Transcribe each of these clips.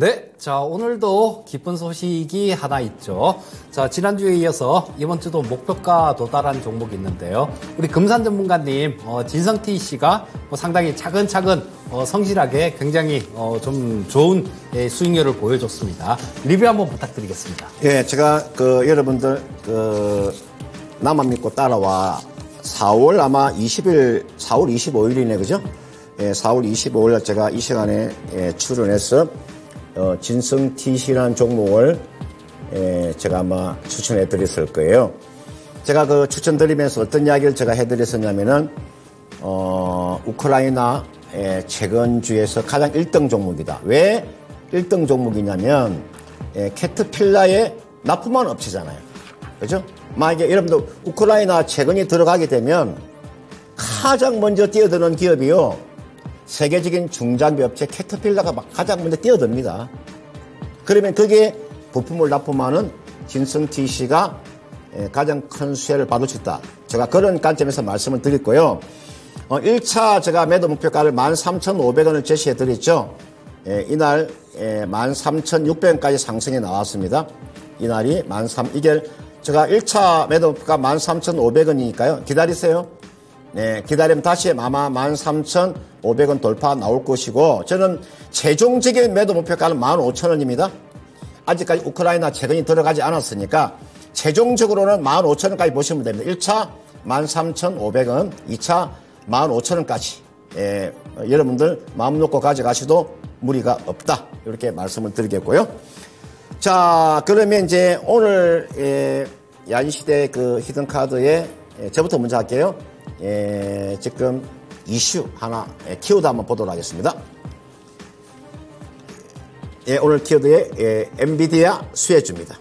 네, 자 오늘도 기쁜 소식이 하나 있죠. 자 지난주에 이어서 이번 주도 목표가 도달한 종목이 있는데요. 우리 금산 전문가님 어, 진성티 씨가 뭐 상당히 차근차근 어, 성실하게 굉장히 어, 좀 좋은 예, 수익률을 보여줬습니다. 리뷰 한번 부탁드리겠습니다. 예, 제가 그 여러분들 그 나만 믿고 따라와 4월 아마 20일, 4월 25일이네, 그죠? 예, 4월 25일 날 제가 이 시간에 예, 출연해서 어, 진성 TC라는 종목을 예, 제가 아마 추천해 드렸을 거예요. 제가 그 추천드리면서 어떤 이야기를 제가 해 드렸었냐면은 어, 우크라이나 예, 재건주에서 가장 1등 종목이다. 왜 1등 종목이냐면 예, 캐트필라에 납품한 업체잖아요. 그죠? 만약에 여러분들 우크라이나 재건이 들어가게 되면 가장 먼저 뛰어드는 기업이요. 세계적인 중장비 업체 캐터필라가 가장 먼저 뛰어듭니다. 그러면 그게 부품을 납품하는 진성 TC가 예, 가장 큰 수혜를 받을 수 있다. 제가 그런 관점에서 말씀을 드렸고요. 어, 1차 제가 매도 목표가를 13,500원을 제시해 드렸죠. 예, 이날 예, 13,600원까지 상승해 나왔습니다. 이날이 13, 이게 제가 1차 매도 목표가 13,500원이니까요. 기다리세요. 네, 기다리면 다시 아마 13,500원 돌파 나올 것이고 저는 최종적인 매도 목표가는 15,000원입니다. 아직까지 우크라이나 재건이 들어가지 않았으니까 최종적으로는 15,000원까지 보시면 됩니다. 1차 13,500원, 2차 15,000원까지 예, 여러분들 마음 놓고 가져가셔도 무리가 없다. 이렇게 말씀을 드리겠고요. 자, 그러면 이제 오늘 예, 야인시대 그 히든카드에 예, 저부터 먼저 할게요. 예, 지금 이슈 하나 예, 키워드 한번 보도록 하겠습니다. 예, 오늘 키워드에 예, 엔비디아 수혜주입니다.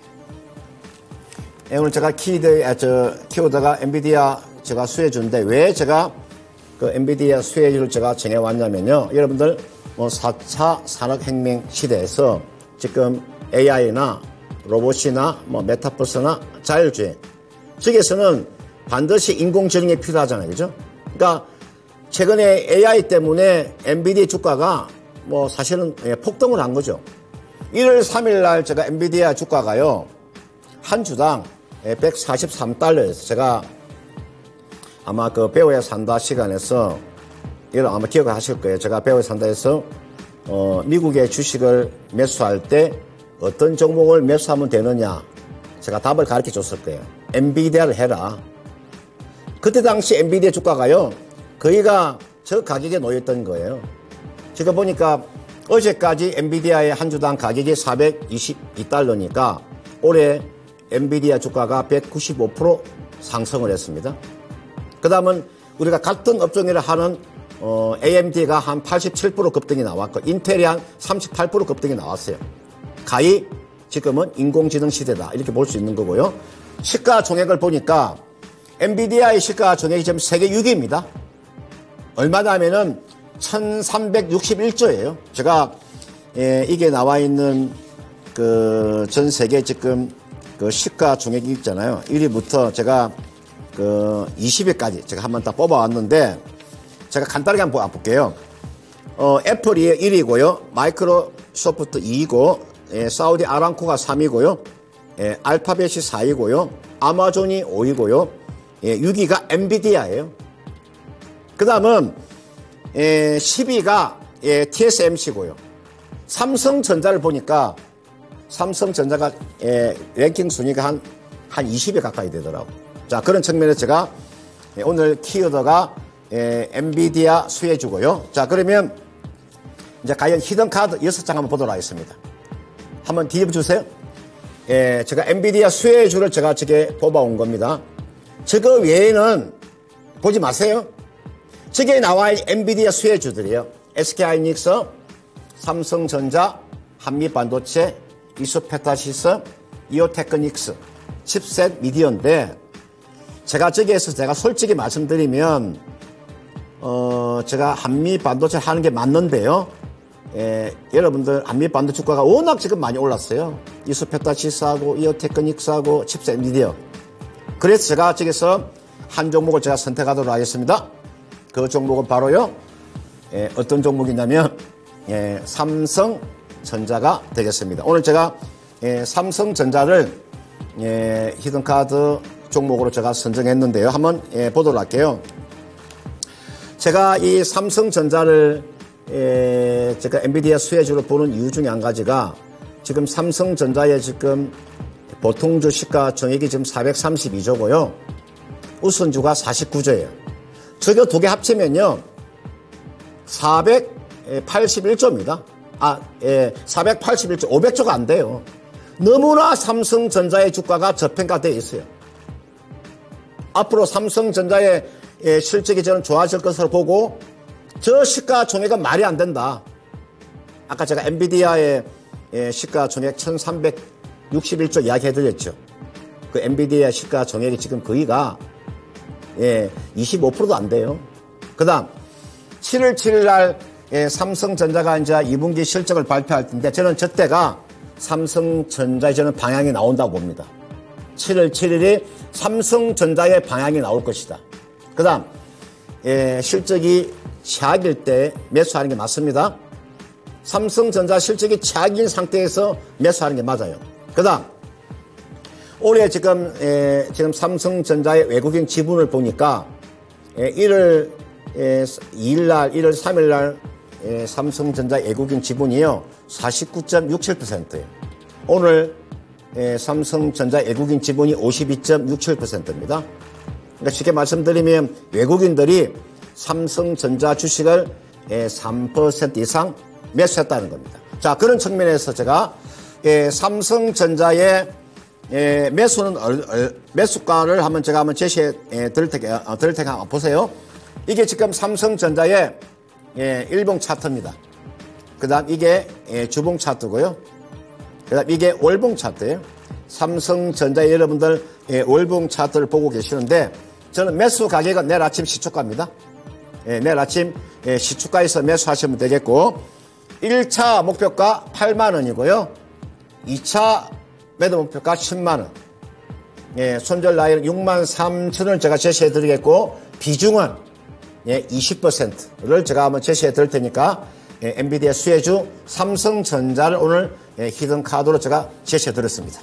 예, 오늘 제가 키워드, 아, 저, 키워드가 엔비디아 제가 수혜주인데 왜 제가 그 엔비디아 수혜주를 제가 정해왔냐면요. 여러분들 뭐 4차 산업혁명 시대에서 지금 AI나 로봇이나 뭐 메타버스나 자율주행 저기에서는 반드시 인공지능이 필요하잖아요. 그죠? 그러니까 최근에 AI 때문에 엔비디아 주가가 뭐 사실은 예, 폭등을 한 거죠. 1월 3일 날 제가 엔비디아 주가가요. 한 주당 143달러에서 예, 제가 아마 그 배워야 산다 시간에서 이런 아마 기억을 하실 거예요. 제가 배워야 산다에서 어, 미국의 주식을 매수할 때 어떤 종목을 매수하면 되느냐 제가 답을 가르쳐 줬을 거예요. 엔비디아를 해라. 그때 당시 엔비디아 주가가요. 거의가 저 가격에 놓였던 거예요. 제가 보니까 어제까지 엔비디아의 한 주당 가격이 422달러니까 올해 엔비디아 주가가 195% 상승을 했습니다. 그 다음은 우리가 같은 업종이라 하는 어, AMD가 한 87% 급등이 나왔고 인텔이 한 38% 급등이 나왔어요. 가히 지금은 인공지능 시대다 이렇게 볼 수 있는 거고요. 시가 총액을 보니까 엔비디아의 시가 총액이 지금 세계 6위입니다. 얼마나 하면은 1361조예요. 제가 예, 이게 나와 있는 그 전 세계 지금 그 시가 총액이 있잖아요. 1위부터 제가 그 20위까지 제가 한번 다 뽑아왔는데 제가 간단하게 한번 볼게요. 어, 애플이 1위고요. 마이크로소프트 2위고 예, 사우디 아람코가 3위고요. 예, 알파벳이 4위고요. 아마존이 5위고요. 예, 6위가 엔비디아예요. 그 다음은 예, 10위가 예, TSMC고요. 삼성전자를 보니까 삼성전자가 예, 랭킹 순위가 한, 한 20위 가까이 되더라고. 자, 그런 측면에서 제가 예, 오늘 키워드가 예, 엔비디아 수혜주고요. 자, 그러면 이제 과연 히든 카드 6장 한번 보도록 하겠습니다. 한번 뒤집어 주세요. 예, 제가 엔비디아 수혜주를 제가 저게 뽑아온 겁니다. 저거 외에는 보지 마세요. 저게 나와 엔비디아 수혜주들이에요. SK하이닉스, 삼성전자, 한미반도체, 이소페타시스, 이오테크닉스, 칩셋 미디어인데 제가 저기에서 제가 솔직히 말씀드리면 어 제가 한미 반도체 하는 게 맞는데요. 예, 여러분들 한미 반도체 주가가 워낙 지금 많이 올랐어요. 이소페타시스하고 이오테크닉스하고 칩셋 미디어. 그래서 제가 저기서 한 종목을 제가 선택하도록 하겠습니다. 그 종목은 바로요. 예, 어떤 종목이냐면 예, 삼성전자가 되겠습니다. 오늘 제가 예, 삼성전자를 예, 히든카드 종목으로 제가 선정했는데요. 한번 예, 보도록 할게요. 제가 이 삼성전자를 예, 제가 엔비디아 수혜주로 보는 이유 중에 한 가지가 지금 삼성전자의 지금 보통주 시가 정액이 지금 432조고요. 우선주가 49조예요. 저거 두개 합치면요. 481조입니다. 아, 예, 481조, 500조가 안 돼요. 너무나 삼성전자의 주가가 저평가되어 있어요. 앞으로 삼성전자의 예, 실적이 저는 좋아질 것으로 보고 저 시가 총액은 말이 안 된다. 아까 제가 엔비디아의 예, 시가 총액 1361조 이야기 해드렸죠. 그 엔비디아 시가 총액이 지금 거의가 예, 25%도 안 돼요. 그 다음 7월 7일 날 예, 삼성전자가 이제 2분기 실적을 발표할 텐데 저는 저때가 삼성전자의 저는 방향이 나온다고 봅니다. 7월 7일이 삼성전자의 방향이 나올 것이다. 그 다음 예, 실적이 최악일 때 매수하는 게 맞습니다. 삼성전자 실적이 최악인 상태에서 매수하는 게 맞아요. 그 다음 올해 지금 에, 지금 삼성전자의 외국인 지분을 보니까 에, 1월 에, 2일 날 1월 3일 날 에, 삼성전자 외국인 지분이요 49.67%예요. 오늘 에, 삼성전자 외국인 지분이 52.67%입니다. 그러니까 쉽게 말씀드리면 외국인들이 삼성전자 주식을 에, 3% 이상 매수했다는 겁니다. 자 그런 측면에서 제가 에, 삼성전자의 예, 매수는 매수가를 한번 제가 한번 제시해 예, 드릴 테니까 어, 드릴 테니까 한번 보세요. 이게 지금 삼성전자의 예, 일봉 차트입니다. 그다음 이게 예, 주봉 차트고요. 그다음 이게 월봉 차트예요. 삼성전자 여러분들 예, 월봉 차트를 보고 계시는데 저는 매수 가격은 내일 아침 시초가입니다. 예, 내일 아침 예, 시초가에서 매수하시면 되겠고 1차 목표가 8만 원이고요. 2차 매도 목표가 10만 원. 예, 손절 나이는 6만 3천을 제가 제시해 드리겠고 비중은 예, 20%를 제가 한번 제시해 드릴 테니까 예, 엔비디아 수혜주 삼성전자를 오늘 예, 히든 카드로 제가 제시해 드렸습니다.